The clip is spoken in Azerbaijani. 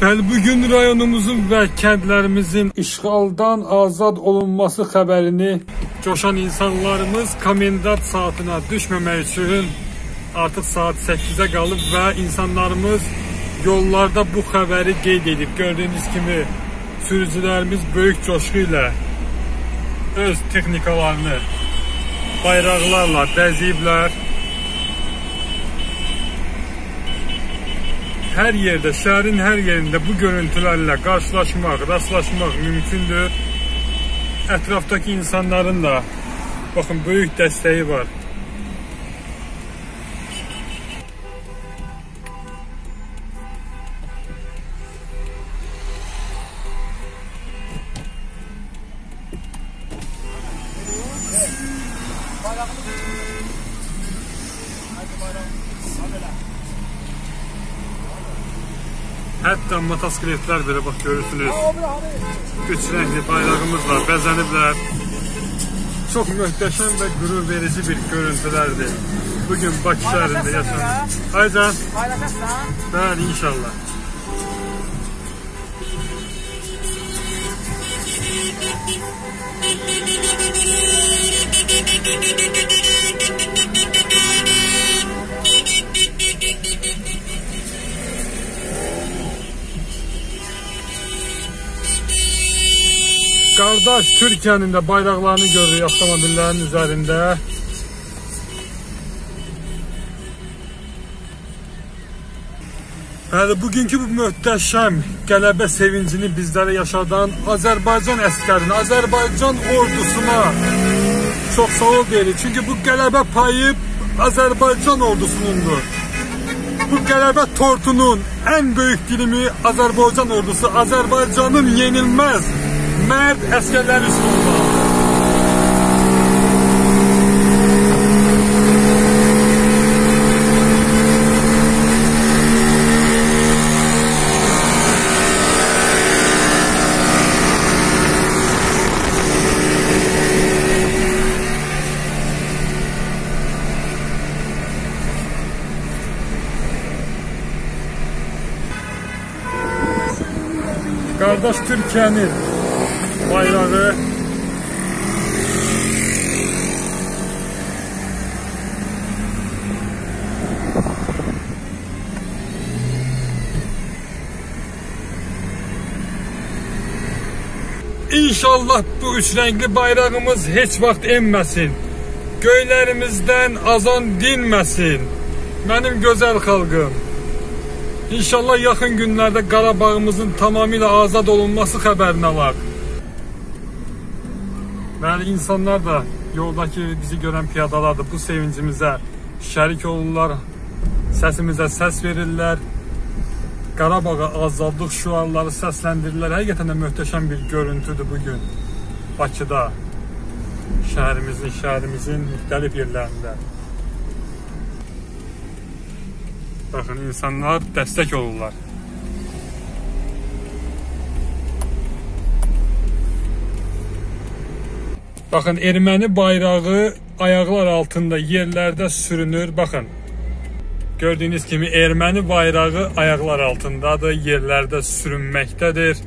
Bəli, bu gün rayonumuzun və kəndlərimizin işğaldan azad olunması xəbərini coşan insanlarımız komendant saatına düşməmək üçün artıq saat 8-ə qalıb və insanlarımız yollarda bu xəbəri qeyd edib. Gördüyünüz kimi sürücülərimiz böyük coşqu ilə öz texnikalarını bayraqlarla bəzəyiblər. Hər yerdə, şəhərin hər yerində bu görüntülərlə qarşılaşmaq, rastlaşmaq mümkündür. Ətrafdakı insanların da baxın böyük dəstəyi var. Hətta motosikletlər belə bax görürsünüz. Üç rəngli bayrağımızla bəzəniblər. Çox möhtəşəm və qürur verici bir görüntülərdir. Bugün Bakı şəhərində yaşanır. Aycan. Paylaşırsan. Bəli, inşallah. Qardaş Türkiyənin də bayraqlarını görürük avtomobillərin üzərində. Bəli, bugünkü bu möhtəşəm qələbə sevincini bizlərə yaşadan Azərbaycan əskərinə, Azərbaycan ordusuna çox sağ ol deyirik. Çünki bu qələbə payı Azərbaycan ordusunundur. Bu qələbə tortunun ən böyük dilimi Azərbaycan ordusu, Azərbaycanın yenilməz mərd əskərləri üstündə. Qardaş Türkiyənin bayrağı İnşallah bu üç renkli bayrağımız heç vaxt enməsin. Göylərimizdən azan dinməsin. Mənim gözəl xalqım. İnşallah yaxın günlərdə Qarabağımızın tamamilə azad olunması xəbərinə var. Bəli, insanlar da yoldakı bizi görən piyadalar da bu sevincimizə şərik olurlar. Səsimizə səs verirlər. Qarabağa azadlıq şüarları səsləndirirlər. Həqiqətən də möhtəşəm bir görüntüdür bu gün Bakıda. Şəhərimizin, şəhərimizin müxtəlif yerlərində. Baxın, insanlar dəstək olurlar. Baxın, erməni bayrağı ayaqlar altında yerlərdə sürünür. Baxın. Gördüyünüz kimi erməni bayrağı ayaqlar altındadır, yerlərdə sürünməkdədir.